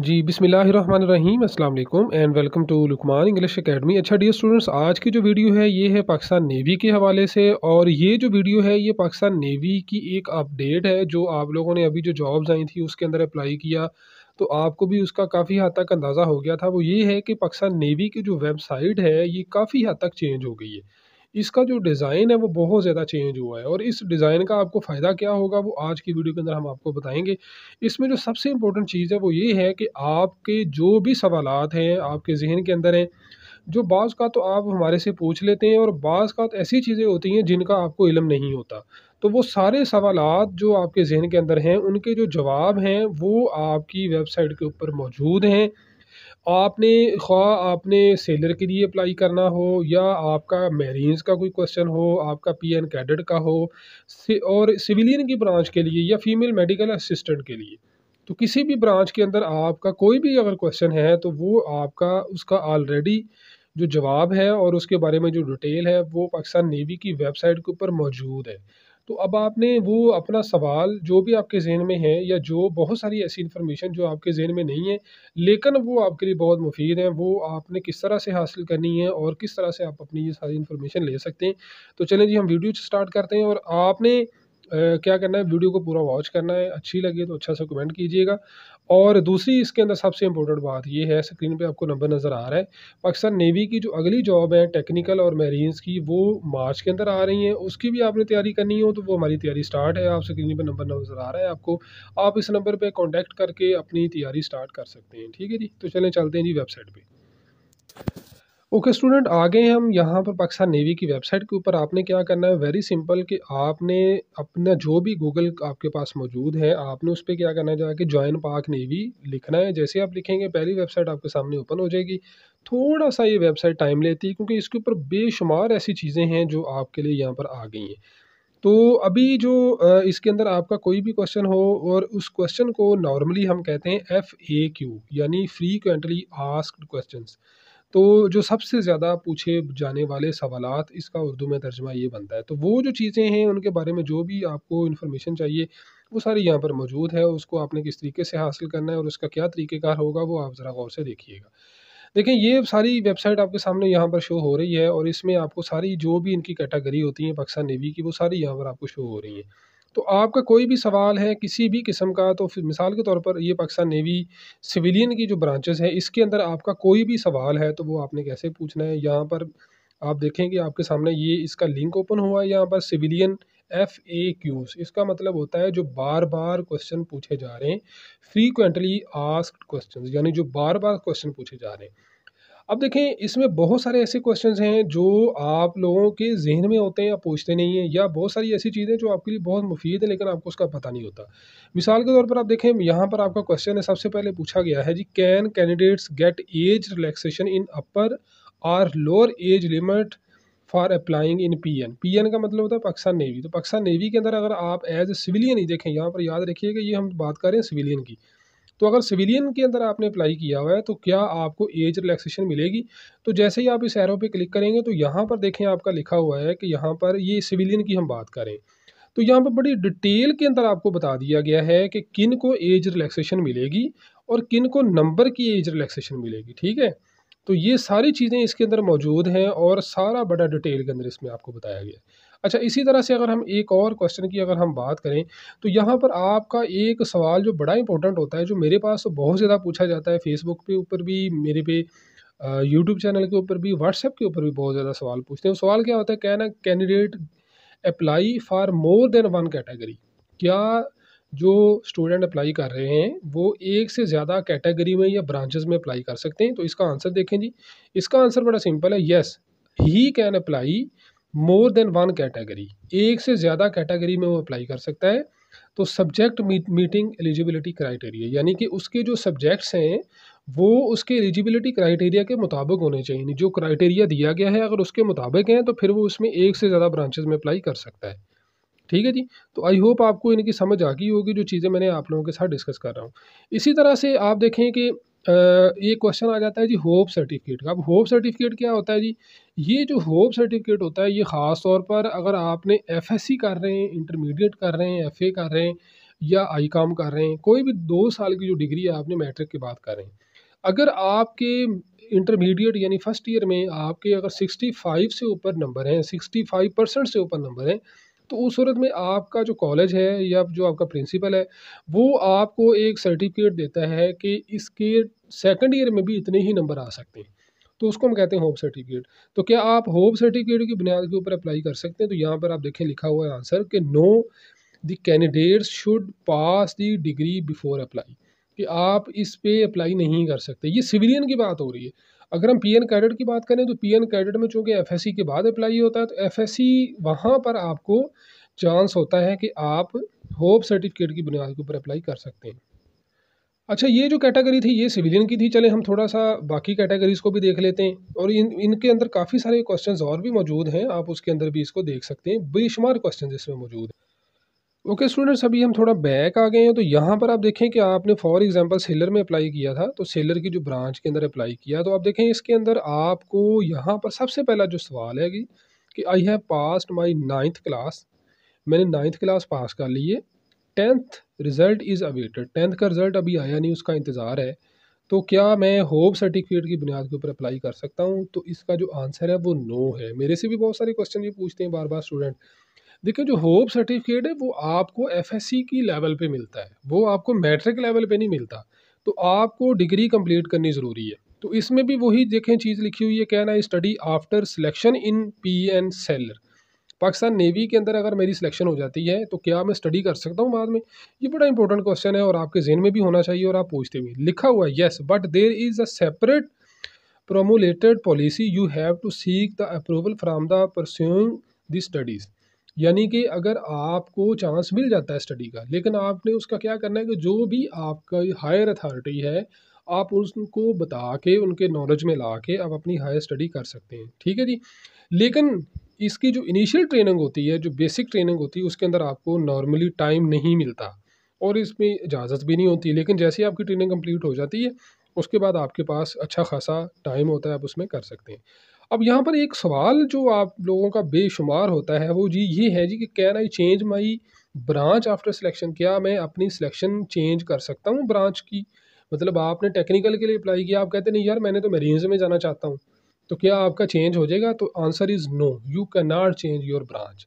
जी बिसमीम अस्सलाम वालेकुम and welcome to Lukman English Academy. अच्छा डियर स्टूडेंट्स, आज की जो वीडियो है, ये है पाकिस्तान नेवी के हवाले से और ये जो वीडियो है, ये पाकिस्तान नेवी की एक अपडेट है, जो आप लोगों ने अभी जो जॉब्स आई थी, उसके अंदर अप्लाई किया। तो आपको भी उसका काफ़ी हद तक अंदाज़ा हो गया था। वो ये है कि पाकिस्तान नेवी की जो वेबसाइट है, ये काफ़ी हद तक चेंज हो गई है। इसका जो डिज़ाइन है वो बहुत ज़्यादा चेंज हुआ है और इस डिज़ाइन का आपको फ़ायदा क्या होगा वो आज की वीडियो के अंदर हम आपको बताएँगे। इसमें जो सबसे इम्पोर्टेंट चीज़ है वो ये है कि आपके जो भी सवाल हैं, आपके जहन के अंदर हैं, जो बाज़ का तो आप हमारे से पूछ लेते हैं और बाज़ का तो ऐसी चीज़ें होती हैं जिनका आपको इलम नहीं होता। तो वो सारे सवाल जो आपके जहन के अंदर हैं, उनके जो जवाब हैं वो आपकी वेबसाइट के ऊपर मौजूद हैं। आपने ख्वा आपने सेलर के लिए अप्लाई करना हो या आपका मैरीन्स का कोई क्वेश्चन हो, आपका पी एन कैडेट का हो और सिविलियन की ब्रांच के लिए या फीमेल मेडिकल असिस्टेंट के लिए तो किसी भी ब्रांच के अंदर आपका कोई भी अगर क्वेश्चन है तो वो आपका, उसका ऑलरेडी जो जवाब है और उसके बारे में जो डिटेल है, वो पाकिस्तान नेवी की वेबसाइट के ऊपर मौजूद है। तो अब आपने वो अपना सवाल, जो भी आपके जहन में है या जो बहुत सारी ऐसी इन्फॉर्मेशन जो आपके जहन में नहीं है, लेकिन वो आपके लिए बहुत मुफीद है, वो आपने किस तरह से हासिल करनी है और किस तरह से आप अपनी ये सारी इन्फॉर्मेशन ले सकते हैं। तो चलें जी, हम वीडियो स्टार्ट करते हैं और आपने क्या करना है, वीडियो को पूरा वॉच करना है, अच्छी लगे तो अच्छा सा कमेंट कीजिएगा। और दूसरी इसके अंदर सबसे इंपॉर्टेंट बात ये है स्क्रीन पे आपको नंबर नज़र आ रहा है। पाकिस्तान नेवी की जो अगली जॉब है टेक्निकल और मेरीन्स की, वो मार्च के अंदर आ रही हैं। उसकी भी आपने तैयारी करनी हो तो वो हमारी तैयारी स्टार्ट है। आप स्क्रीन पर नंबर नज़र आ रहा है आपको। आप इस नंबर पर कॉन्टैक्ट करके अपनी तैयारी स्टार्ट कर सकते हैं। ठीक है जी? तो चलें, चलते हैं जी वेबसाइट पर ओके स्टूडेंट, आगे हम यहाँ पर पाकिस्तान नेवी की वेबसाइट के ऊपर आपने क्या करना है? वेरी सिंपल कि आपने अपना जो भी गूगल आपके पास मौजूद है, आपने उस पर क्या करना है जाके ज्वाइन पाक नेवी लिखना है। जैसे आप लिखेंगे, पहली वेबसाइट आपके सामने ओपन हो जाएगी। थोड़ा सा ये वेबसाइट टाइम लेती है क्योंकि इसके ऊपर बेशुमार ऐसी चीज़ें हैं जो आपके लिए यहाँ पर आ गई हैं। तो अभी जो इसके अंदर आपका कोई भी क्वेश्चन हो और उस क्वेश्चन को नॉर्मली हम कहते हैं एफ़ ए क्यू यानी फ्रीक्वेंटली आस्क्ड क्वेश्चंस तो जो सबसे ज़्यादा पूछे जाने वाले सवाल इसका उर्दू में तर्जमा ये बनता है। तो वो जो चीज़ें हैं, उनके बारे में जो भी आपको इन्फॉर्मेशन चाहिए, वो सारी यहाँ पर मौजूद है। उसको आपने किस तरीके से हासिल करना है और उसका क्या तरीक़ेकार होगा, वो आप ज़रा गौर से देखिएगा। देखें, ये सारी वेबसाइट आपके सामने यहाँ पर शो हो रही है और इसमें आपको सारी जो भी इनकी कैटेगरी होती है, पाकिस्तान नेवी की, वो सारी यहाँ पर आपको शो हो रही हैं। तो आपका कोई भी सवाल है किसी भी किस्म का तो फिर मिसाल के तौर पर ये पाकिस्तान नेवी सिविलियन की जो ब्रांचेस हैं, इसके अंदर आपका कोई भी सवाल है तो वो आपने कैसे पूछना है? यहाँ पर आप देखेंगे आपके सामने ये इसका लिंक ओपन हुआ है, यहाँ पर सिविलियन एफ़ ए क्यूज। इसका मतलब होता है जो बार बार क्वेश्चन पूछे जा रहे हैं, फ्रीक्वेंटली आस्क्ड क्वेश्चन यानी जो बार बार क्वेश्चन पूछे जा रहे हैं। अब देखें, इसमें बहुत सारे ऐसे क्वेश्चंस हैं जो आप लोगों के जहन में होते हैं या पूछते नहीं हैं या बहुत सारी ऐसी चीज़ें जो आपके लिए बहुत मुफीद है लेकिन आपको उसका पता नहीं होता। मिसाल के तौर पर आप देखें, यहाँ पर आपका क्वेश्चन है, सबसे पहले पूछा गया है जी can candidates get age relaxation in upper or lower age limit for applying in P N P N का मतलब होता है पाकिस्तान नेवी तो पाकिस्तान नेवी के अंदर अगर आप एज ए सिविलियन ही देखें, यहाँ पर याद रखिएगा, ये हम बात कर रहे हैं सिविलियन की। तो अगर सिविलियन के अंदर आपने अप्लाई किया हुआ है तो क्या आपको एज रिलैक्सेशन मिलेगी? तो जैसे ही आप इस एरो पे क्लिक करेंगे तो यहाँ पर देखें आपका लिखा हुआ है कि यहाँ पर ये सिविलियन की हम बात करें तो यहाँ पर बड़ी डिटेल के अंदर आपको बता दिया गया है कि किन को एज रिलैक्सेशन मिलेगी और किन को नंबर की एज रिलैक्सेशन मिलेगी, ठीक है? तो ये सारी चीज़ें इसके अंदर मौजूद हैं और सारा बड़ा डिटेल के अंदर इसमें आपको बताया गया है। अच्छा इसी तरह से अगर हम एक और क्वेश्चन की अगर हम बात करें तो यहाँ पर आपका एक सवाल जो बड़ा इंपॉर्टेंट होता है, जो मेरे पास तो बहुत ज़्यादा पूछा जाता है फेसबुक के ऊपर भी, मेरे पे यूट्यूब चैनल के ऊपर भी व्हाट्सएप के ऊपर भी बहुत ज़्यादा सवाल पूछते हैं। सवाल क्या होता है कहना candidate apply for more than one category क्या जो स्टूडेंट अप्लाई कर रहे हैं, वो एक से ज़्यादा कैटेगरी में या ब्रांचेस में अप्लाई कर सकते हैं? तो इसका आंसर देखें जी। इसका आंसर बड़ा सिंपल है yes he can apply more than one category एक से ज़्यादा कैटेगरी में वो अप्लाई कर सकता है। तो सब्जेक्ट मीटिंग एलिजिबिलिटी क्राइटेरिया यानी कि उसके जो सब्जेक्ट्स हैं, वो उसके एलिजिबिलिटी क्राइटेरिया के मुताबिक होने चाहिए। जो क्राइटेरिया दिया गया है, अगर उसके मुताबिक हैं तो फिर वो उसमें एक से ज़्यादा ब्रांचेज में अप्लाई कर सकता है। ठीक है जी? तो आई होप आपको इनकी समझ आ गई होगी, जो चीज़ें मैंने आप लोगों के साथ डिस्कस कर रहा हूँ। इसी तरह से आप देखें कि ये क्वेश्चन आ जाता है जी होप सर्टिफिकेट का। अब होप सर्टिफिकेट क्या होता है जी? ये जो होप सर्टिफिकेट होता है, ये ख़ास तौर पर अगर आपने एफएससी कर रहे हैं इंटरमीडिएट कर रहे हैं एफए कर रहे हैं या आई काम कर रहे हैं, कोई भी दो साल की जो डिग्री है, आपने मैट्रिक के बाद कर रहे हैं। अगर आपके इंटरमीडिएट यानी फ़र्स्ट ईयर में आपके अगर सिक्सटी फाइव से ऊपर नंबर हैं सिक्सटी फाइव परसेंट से ऊपर नंबर हैं तो उस सूरत में आपका जो कॉलेज है या जो आपका प्रिंसिपल है, वो आपको एक सर्टिफिकेट देता है कि इसके सेकंड ईयर में भी इतने ही नंबर आ सकते हैं। तो उसको हम कहते हैं होप सर्टिफिकेट तो क्या आप होप सर्टिफिकेट की बुनियाद के ऊपर अप्लाई कर सकते हैं? तो यहाँ पर आप देखें, लिखा हुआ है आंसर कि no the candidates should pass the degree before apply कि आप इस पे अप्लाई नहीं कर सकते। ये सिविलियन की बात हो रही है। अगर हम पी एन कैडेट की बात करें तो पी एन कैडेट में चूँकि एफ़ एस सी के बाद अप्लाई होता है तो एफ़ एस सी वहाँ पर आपको चांस होता है कि आप होप सर्टिफिकेट की बुनियाद के ऊपर अप्लाई कर सकते हैं। अच्छा ये जो कैटेगरी थी, ये सिविलियन की थी। चले, हम थोड़ा सा बाकी कैटेगरीज़ को भी देख लेते हैं और इन, इनके अंदर काफ़ी सारे क्वेश्चंस और भी मौजूद हैं। आप उसके अंदर भी इसको देख सकते हैं। बेशुमार क्वेश्चन इसमें मौजूद हैं। ओके स्टूडेंट्स अभी हम थोड़ा बैक आ गए हैं तो यहाँ पर आप देखें कि आपने फॉर एग्जांपल सेलर में अप्लाई किया था तो सेलर की जो ब्रांच के अंदर अप्लाई किया तो आप देखें इसके अंदर आपको यहाँ पर सबसे पहला जो सवाल है कि कि I have passed my ninth class मैंने नाइन्थ क्लास पास कर ली है tenth result is awaited tenth का रिज़ल्ट अभी आया नहीं, उसका इंतज़ार है तो क्या मैं होप सर्टिफिकेट की बुनियाद के ऊपर अप्लाई कर सकता हूँ? तो इसका जो आंसर है वो नो है। मेरे से भी बहुत सारे क्वेश्चन ये पूछते हैं बार बार स्टूडेंट देखिए जो होप सर्टिफिकेट है, वो आपको एफएससी की लेवल पे मिलता है। वो आपको मैट्रिक लेवल पे नहीं मिलता। तो आपको डिग्री कंप्लीट करनी ज़रूरी है। तो इसमें भी वही देखें, चीज़ लिखी हुई है, क्या ना study after selection in P N sailor Pakistan navy के अंदर अगर मेरी सिलेक्शन हो जाती है तो क्या मैं स्टडी कर सकता हूँ बाद में? ये बड़ा इंपॉर्टेंट क्वेश्चन है और आपके जहन में भी होना चाहिए और आप पूछते भी लिखा हुआ है yes but there is a separate promulgated policy you have to seek the approval from the pursuing the studies यानी कि अगर आपको चांस मिल जाता है स्टडी का, लेकिन आपने उसका क्या करना है कि जो भी आपका हायर अथॉरिटी है, आप उनको बता के, उनके नॉलेज में ला के आप अपनी हायर स्टडी कर सकते हैं। ठीक है जी? लेकिन इसकी जो इनिशियल ट्रेनिंग होती है, जो बेसिक ट्रेनिंग होती है, उसके अंदर आपको नॉर्मली टाइम नहीं मिलता और इसमें इजाज़त भी नहीं होती। लेकिन जैसे ही आपकी ट्रेनिंग कंप्लीट हो जाती है, उसके बाद आपके पास अच्छा खासा टाइम होता है, आप उसमें कर सकते हैं। अब यहाँ पर एक सवाल जो आप लोगों का बेशुमार होता है वो जी ये है जी कि can I change my branch after selection क्या मैं अपनी सिलेक्शन चेंज कर सकता हूँ ब्रांच की? मतलब आपने टेक्निकल के लिए अप्लाई किया, आप कहते नहीं यार, मैंने तो मरीज़ में जाना चाहता हूँ। तो क्या आपका चेंज हो जाएगा? तो answer is no you can not change your branch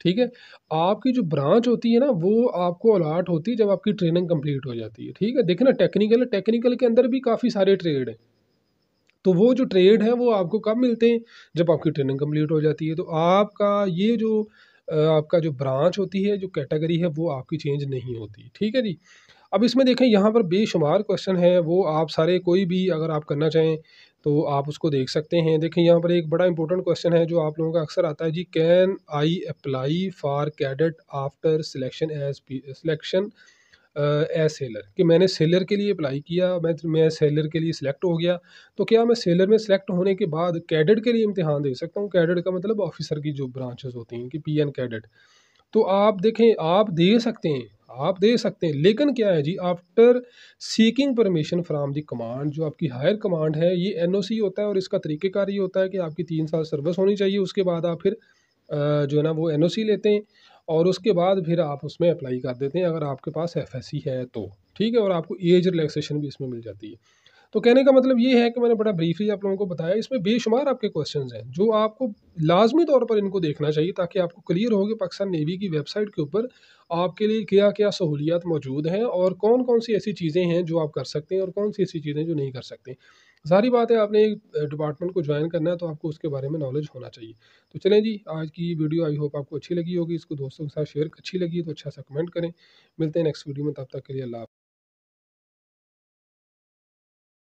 ठीक है? आपकी जो ब्रांच होती है ना, वो आपको अलाट होती है जब आपकी ट्रेनिंग कंप्लीट हो जाती है। ठीक है? देखना टेक्निकल टेक्निकल के अंदर भी काफ़ी सारे ट्रेड हैं। तो वो जो ट्रेड है, वो आपको कब मिलते हैं? जब आपकी ट्रेनिंग कंप्लीट हो जाती है। तो आपका ये जो आपका जो ब्रांच होती है, जो कैटेगरी है, वो आपकी चेंज नहीं होती। ठीक है जी? अब इसमें देखें, यहाँ पर बेशुमार क्वेश्चन है। वो आप सारे कोई भी अगर आप करना चाहें तो आप उसको देख सकते हैं। देखें, यहाँ पर एक बड़ा इंपॉर्टेंट क्वेश्चन है, जो आप लोगों का अक्सर आता है जी can I apply for cadet after selection as selection as sailor कि मैंने सेलर के लिए अप्लाई किया, मैं मैं सेलर के लिए सिलेक्ट हो गया। तो क्या मैं सेलर में सिलेक्ट होने के बाद कैडेट के लिए इम्तहान दे सकता हूँ? कैडेट का मतलब ऑफिसर की जो ब्रांचेस होती हैं, कि पी एन कैडेट तो आप देखें, आप दे सकते हैं, आप दे सकते हैं, लेकिन क्या है जी after seeking permission from the command जो आपकी हायर कमांड है, ये एनओसी होता है और इसका तरीक़ेकार ये होता है कि आपकी तीन साल सर्विस होनी चाहिए, उसके बाद आप फिर जो है ना, वो एनओसी लेते हैं। और उसके बाद फिर आप उसमें अप्लाई कर देते हैं, अगर आपके पास एफ़ है तो। ठीक है? और आपको एज रिलैक्सेशन भी इसमें मिल जाती है। तो कहने का मतलब ये है कि मैंने बड़ा ब्रीफली आप लोगों को बताया, इसमें बेशुमार आपके क्वेश्चंस हैं, जो आपको लाजमी तौर पर इनको देखना चाहिए, ताकि आपको क्लियर हो कि पाकिस्तान नेवी की वेबसाइट के ऊपर आपके लिए क्या क्या सहूलियात मौजूद हैं, और कौन कौन सी ऐसी चीज़ें हैं जो आप कर सकते हैं और कौन सी ऐसी चीज़ें जो नहीं कर सकते सारी बात है आपने एक डिपार्टमेंट को ज्वाइन करना है तो आपको उसके बारे में नॉलेज होना चाहिए। तो चलें जी, आज की वीडियो आई होप आपको अच्छी लगी होगी, इसको दोस्तों के साथ शेयर अच्छी लगी तो अच्छा सा कमेंट करें। मिलते हैं नेक्स्ट वीडियो में, तब तक के लिए अल्लाह